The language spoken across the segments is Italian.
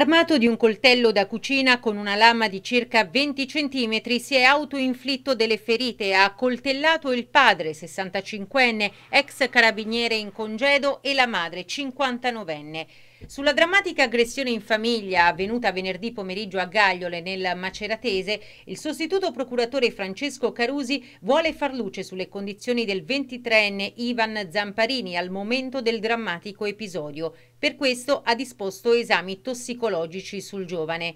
Armato di un coltello da cucina con una lama di circa 20 cm, si è autoinflitto delle ferite e ha accoltellato il padre, 65enne, ex carabiniere in congedo, e la madre, 59enne. Sulla drammatica aggressione in famiglia avvenuta venerdì pomeriggio a Gagliole nel Maceratese, il sostituto procuratore Francesco Carusi vuole far luce sulle condizioni del 23enne Ivan Zamparini al momento del drammatico episodio. Per questo ha disposto esami tossicologici sul giovane.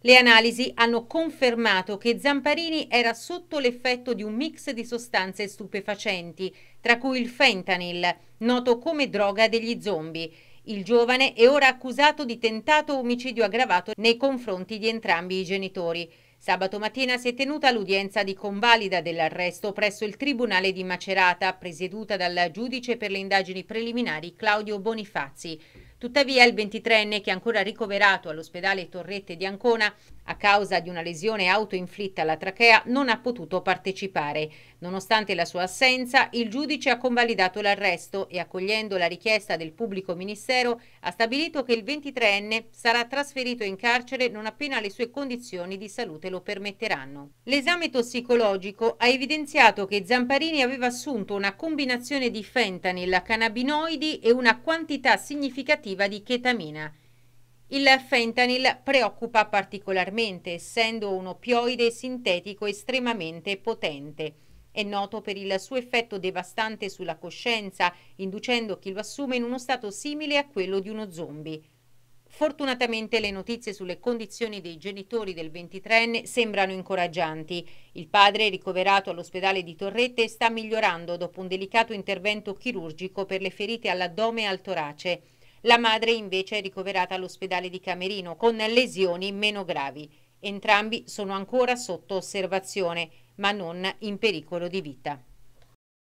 Le analisi hanno confermato che Zamparini era sotto l'effetto di un mix di sostanze stupefacenti, tra cui il fentanyl, noto come droga degli zombie. Il giovane è ora accusato di tentato omicidio aggravato nei confronti di entrambi i genitori. Sabato mattina si è tenuta l'udienza di convalida dell'arresto presso il Tribunale di Macerata, presieduta dal giudice per le indagini preliminari Claudio Bonifazzi. Tuttavia il 23enne, che è ancora ricoverato all'ospedale Torrette di Ancona a causa di una lesione autoinflitta alla trachea, non ha potuto partecipare. Nonostante la sua assenza, il giudice ha convalidato l'arresto e, accogliendo la richiesta del pubblico ministero, ha stabilito che il 23enne sarà trasferito in carcere non appena le sue condizioni di salute lo permetteranno. L'esame tossicologico ha evidenziato che Zamparini aveva assunto una combinazione di fentanyl, cannabinoidi e una quantità significativa di chetamina. Il fentanyl preoccupa particolarmente, essendo un opioide sintetico estremamente potente. È noto per il suo effetto devastante sulla coscienza, inducendo chi lo assume in uno stato simile a quello di uno zombie. Fortunatamente le notizie sulle condizioni dei genitori del 23enne sembrano incoraggianti. Il padre, ricoverato all'ospedale di Torrette, sta migliorando dopo un delicato intervento chirurgico per le ferite all'addome e al torace. La madre invece è ricoverata all'ospedale di Camerino con lesioni meno gravi. Entrambi sono ancora sotto osservazione, ma non in pericolo di vita.